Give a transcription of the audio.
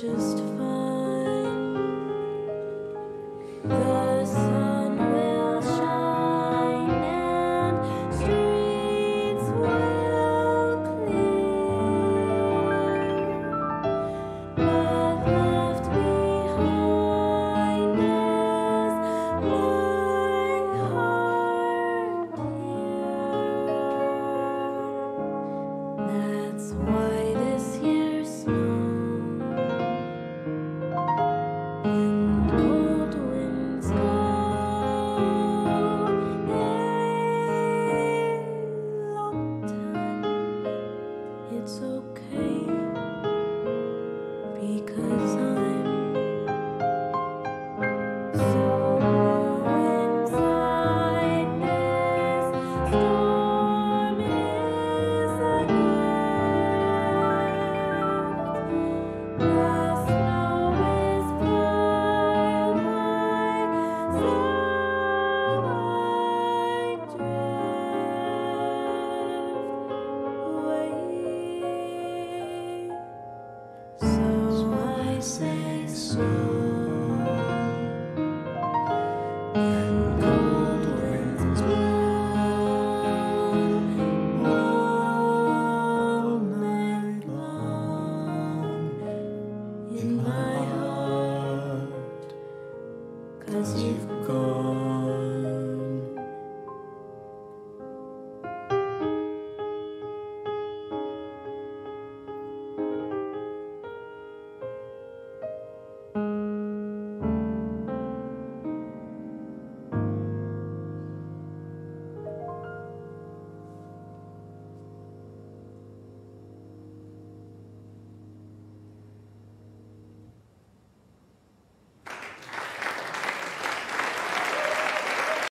just. because as you've gone.